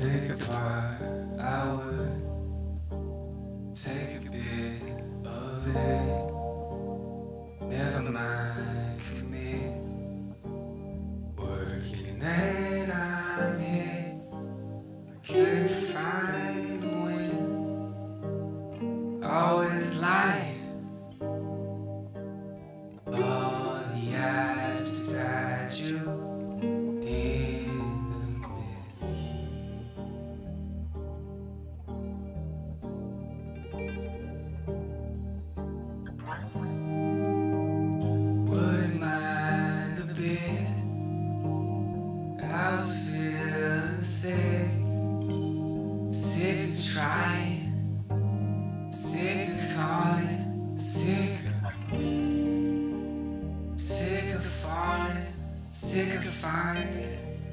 take a part, I would take a bit of it. Never mind, me Working and I'm hit. I couldn't find a win. Always lying. All the eyes beside you.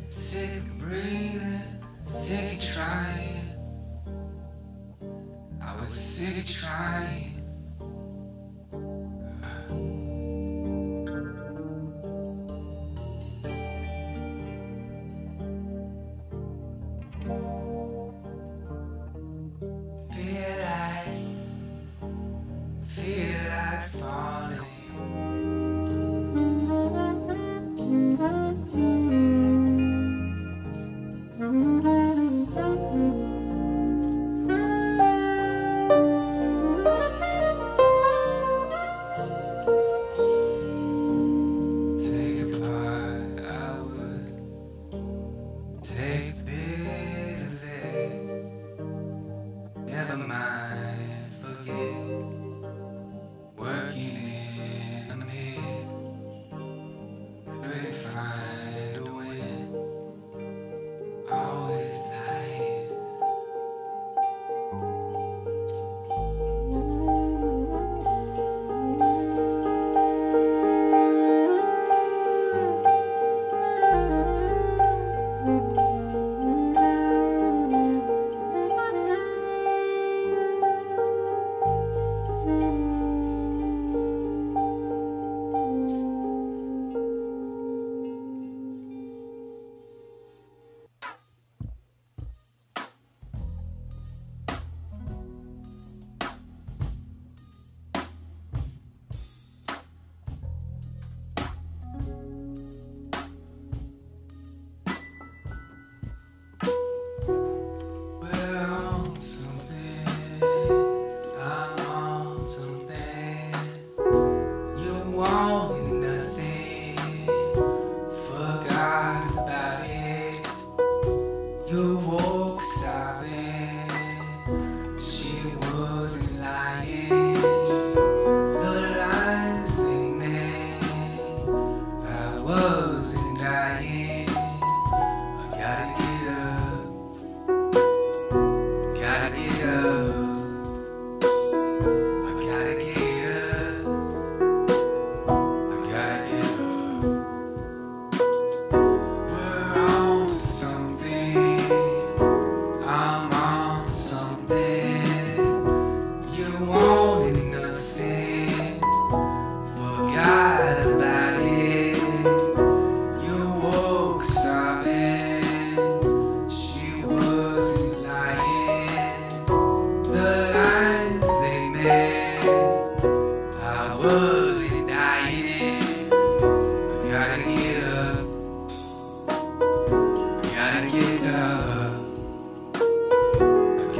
sick of breathing, sick of trying. I was sick of trying.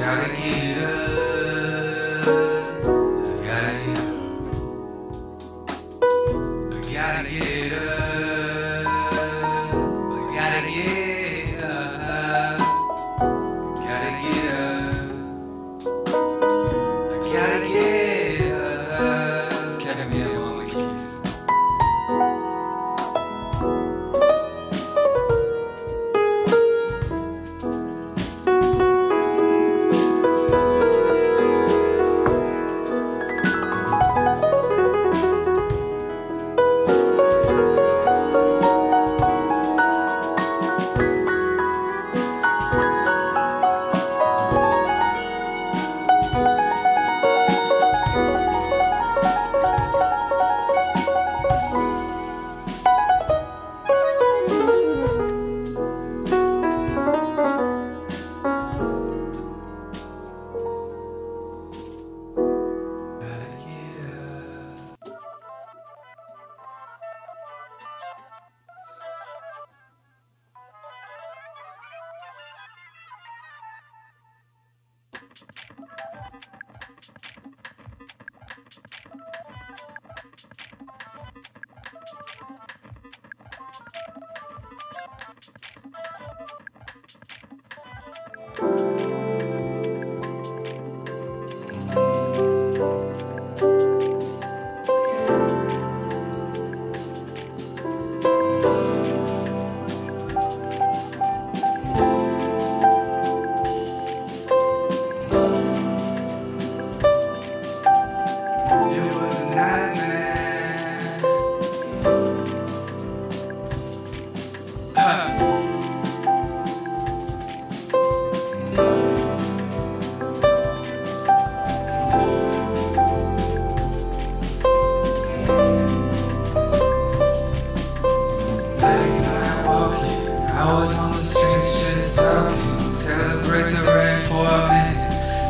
gotta get up.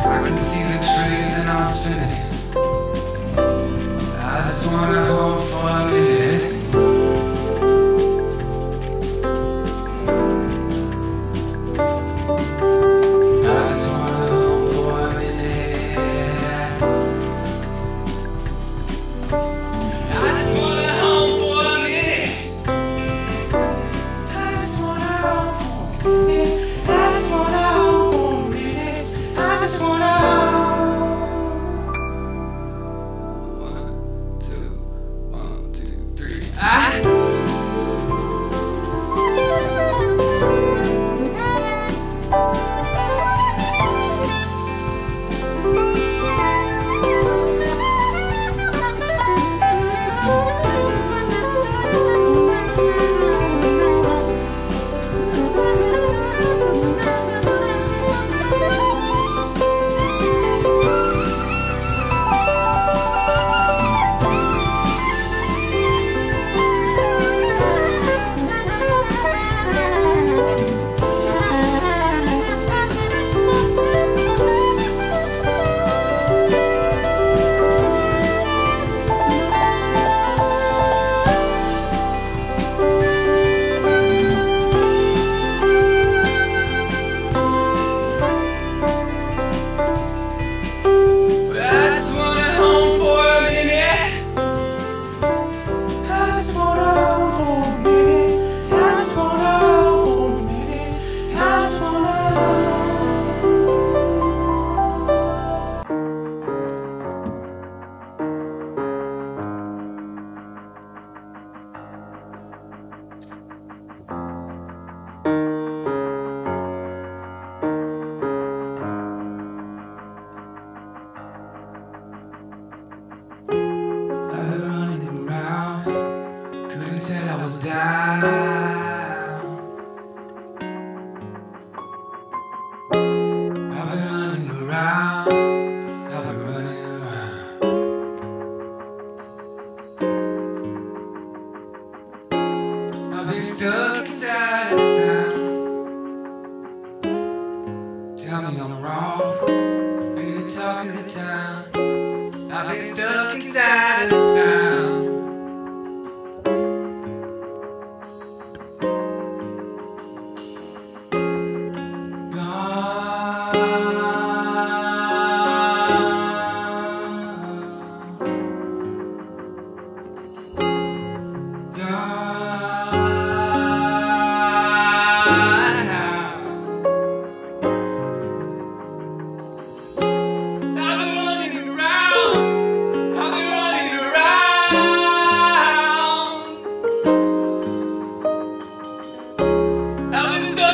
I can see the trees and I'm spinning. I just wanna hold for a dark inside.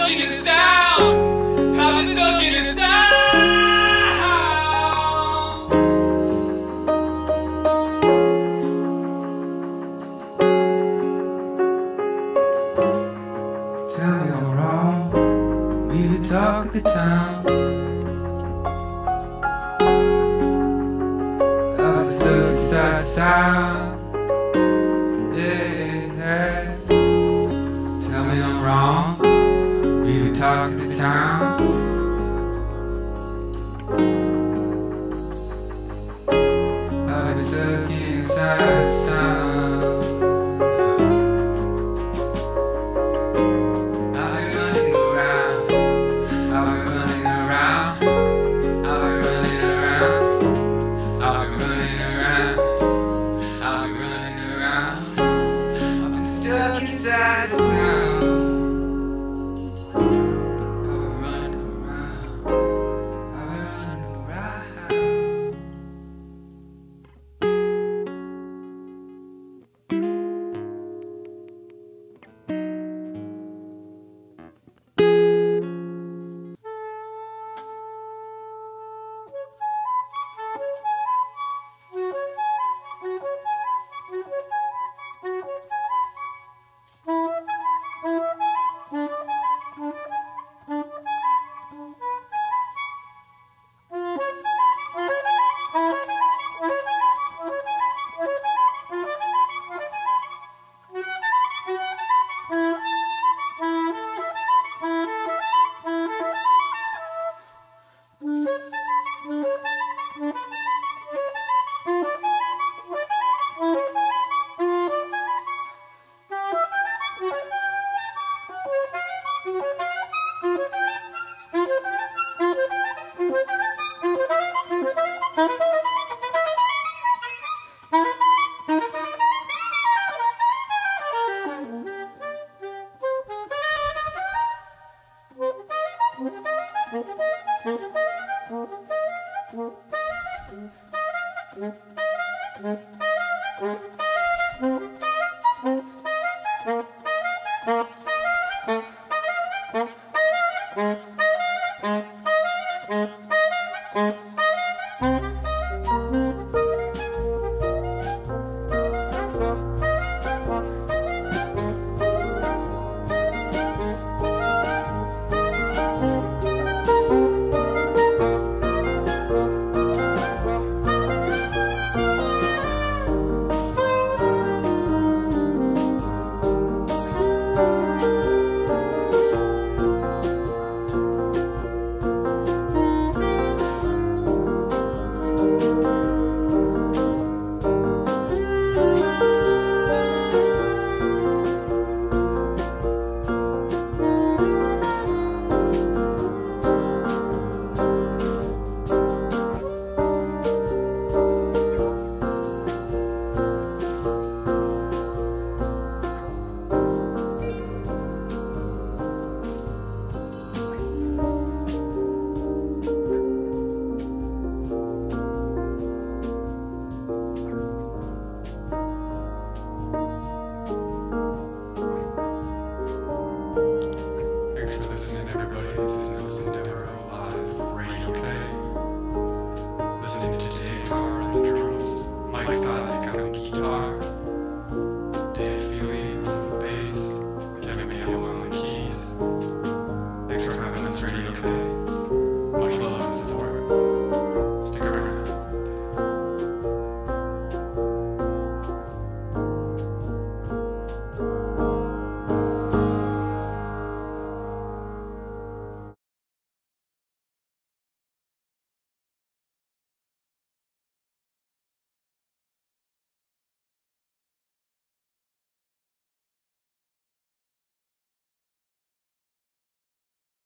stuck in sound. I've been stuck in sound. Tell me I'm wrong. Be the talk of the town. about the been stuck inside a sound. Stuck inside a.